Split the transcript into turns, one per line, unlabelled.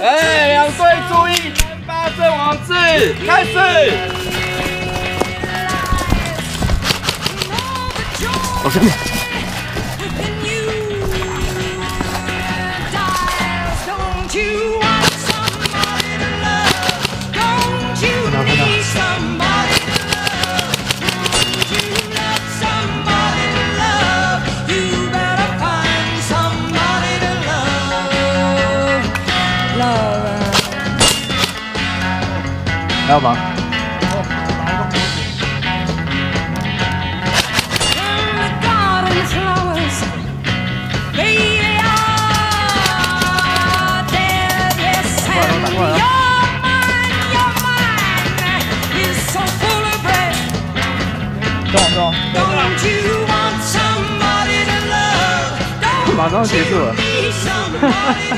哎，两队注意，八阵王字开始。
老师边。还要忙。走走。马上结束了。